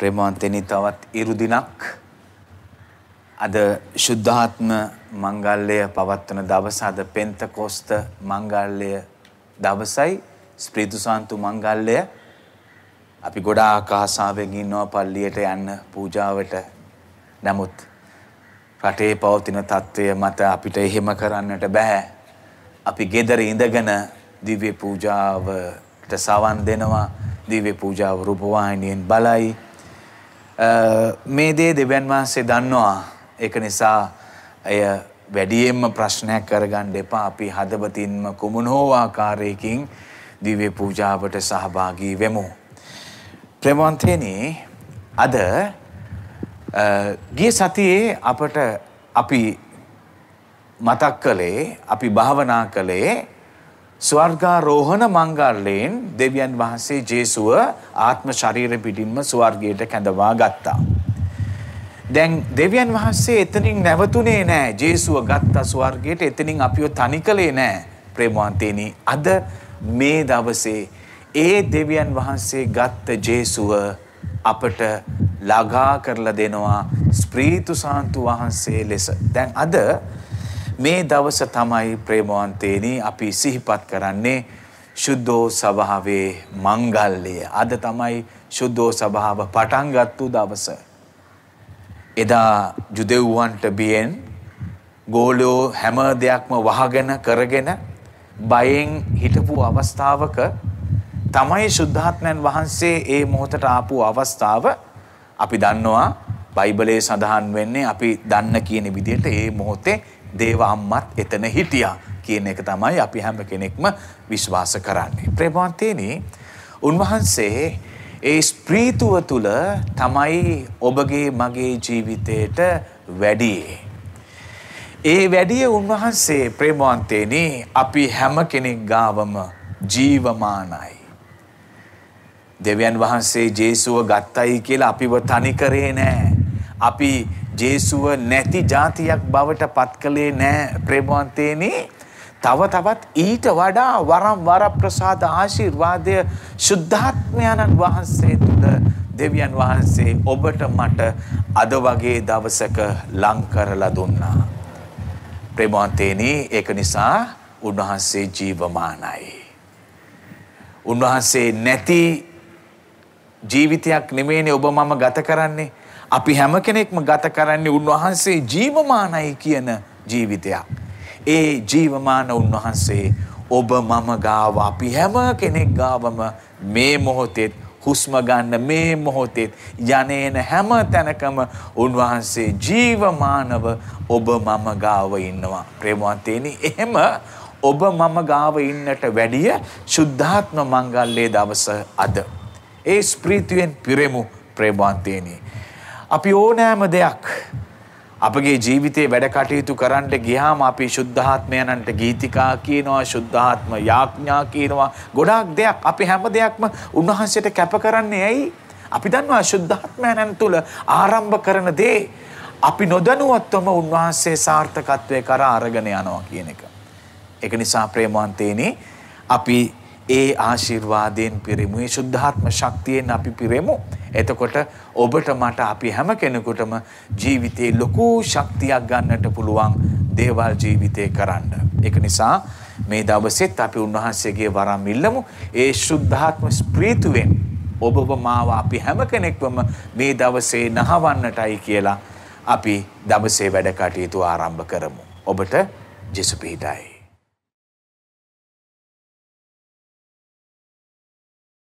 ප්‍රේමවන්තනි තවත් ඉරුදිනක් අද ශුද්ධාත්ම මංගල්ලය පවත්වන දවස අද පෙන්තකොස්ත මංගල්ලය දවසයි. ස්ප්‍රීතුසාන්තු මංගල්ලය අපි ගොඩාක් ආසාවෙන් ඉන්නවා පල්ලියට යන්න පූජාවට. නමුත් රටේ පවතින තත්ත්වය මත අපිට එහෙම කරන්නට බෑ. අපි ගෙදර ඉඳගෙන දිව්‍ය පූජාවට සවන් දෙනවා. දිව්‍ය පූජාව රූපවාහිනියෙන් බලයි. මේ දේ දෙවියන් වහන්සේ දන්නවා. ඒක නිසා එය වැඩියෙන්ම ප්‍රශ්නයක් කරගන්න එපා. අපි හදවතින්ම කුමන හෝ ආකාරයකින් දිව්‍ය පූජාවට සහභාගී වෙමු. ප්‍රේමවන්තයනි අද ගිය සතියේ අපට අපි මතක් කළේ අපි භාවනා කළේ ස්වර්ගාරෝහණ මංගල්ලයෙන් දෙවියන් වහන්සේ ජේසුව ආත්ම ශරීර පිටින්ම ස්වර්ගයට කැඳවා ගත්තා. දැන් දෙවියන් වහන්සේ එතනින් නැවතුනේ නෑ ජේසුව ගත්තා ස්වර්ගයට එතනින් අපිව තනි කළේ නෑ ප්‍රේමවන්තේනි අද මේ දවසේ ඒ දෙවියන් වහන්සේ ගත්ත ජේසුව අපට ළඟා කරලා දෙනවා ස්ප්‍රීතු සාන්තු වහන්සේ ලෙස. දැන් අද මේ දවස තමයි ප්‍රේමවන්තේනි අපි සිහිපත් කරන්නේ ශුද්ධෝ සභාවේ මංගල්‍යය. අද තමයි ශුද්ධෝ සභාව පටන් ගත්තු දවස. එදා ජුදෙව්වන්ට බියෙන් ගෝලෝ හැම දෙයක්ම වහගෙන කරගෙන බයෙන් හිටපු අවස්ථාවක තමයි ශුද්ධාත්මයන් වහන්සේ ඒ මොහොතට ආපු අවස්ථාව අපි දන්නවා බයිබලයේ සඳහන් වෙන්නේ අපි දන්න කියන විදිහට ඒ මොහොතේ දේව අම්මත් එතන හිටියා කියන එක තමයි අපි හැම කෙනෙක්ම විශ්වාස කරන්නේ. ප්‍රේමවන්තේනි උන්වහන්සේ ඒ ස්ප්‍රීතුව තුළ තමයි ඔබගේ මගේ ජීවිතයට වැඩියේ. ඒ වැඩිය උන්වහන්සේ ප්‍රේමවන්තේනි අපි හැම කෙනෙක් ගාවම ජීවමානයි. දෙවියන් වහන්සේ ජේසුව ගත්තයි කියලා අපිව තනි කරේ නෑ. අපි ජේසුව නැති ජාතියක් බවට පත් කළේ නෑ ප්‍රේමවන්තේනි තව තවත් ඊට වඩා වරම් වර ප්‍රසාද ආශිර්වාදය ශුද්ධාත්මයණන් වහන්සේ තුළ දෙවියන් වහන්සේ ඔබට මට අද වගේ දවසක ලංකරලා දුන්නා. ප්‍රේමවන්තේනි ඒක නිසා උන්වහන්සේ ජීවමානයි. උන්වහන්සේ නැති ජීවිතයක් නෙමේනේ ඔබ මම ගත කරන්නේ අපි හැම කෙනෙක්ම ගත කරන්නේ උන්වහන්සේ ජීවමානයි කියන ජීවිතයක්. ඒ ජීවමාන උන්වහන්සේ ඔබ මම ගාව අපි හැම කෙනෙක් ගාවම මේ මොහොතෙත් හුස්ම ගන්න මේ මොහොතෙත් යනේන හැම තැනකම උන්වහන්සේ ජීවමානව ඔබ මම ගාව ඉන්නවා. ප්‍රේමවන්තේනි එහෙම ඔබ මම ගාව ඉන්නට වැඩිය ශුද්ධාත්ම මංගල්ලේ දවස අද. ඒ ස්ප්‍රීතියෙන් පිරෙමු ප්‍රේමවන්තේනි. අපි ඕනෑම දෙයක් අපගේ ජීවිතේ වැඩ කටයුතු කරන්නට ගියාම අපි ශුද්ධාත්මයන්න්ට ගීතිකා කියනවා ශුද්ධාත්ම යාඥා කියනවා ගොඩාක් දෙයක් අපි හැම දෙයක්ම උන්වහන්සේට කැප කරන්නේ ඇයි අපි දන්නවා ශුද්ධාත්මයන්න් තුළ ආරම්භ කරන දේ අපි නොදනුවත්වම උන්වහන්සේ සාර්ථකත්වය කරා අරගෙන යනවා කියන එක. ඒක නිසා ප්‍රේමවන්තේනි අපි ඒ ආශිර්වාදයෙන් පිරෙමු. ඒ ශුද්ධාත්ම ශක්තියෙන් අපි පිරෙමු. එතකොට ඔබට මට අපි හැම කෙනෙකුටම ජීවිතේ ලොකු ශක්තියක් ගන්නට පුළුවන් දේවල් ජීවිතේ කරන්න. ඒක නිසා මේ දවසෙත් අපි උන්වහන්සේගේ වරම් ඉල්ලමු. ඒ ශුද්ධාත්ම ස්ප්‍රීතුවෙන් ඔබව මාව අපි හැම කෙනෙක්වම මේ දවසේ නහවන්නටයි කියලා අපි දවසේ වැඩ කටයුතු ආරම්භ කරමු. ඔබට ජෙසු පිහිටයි.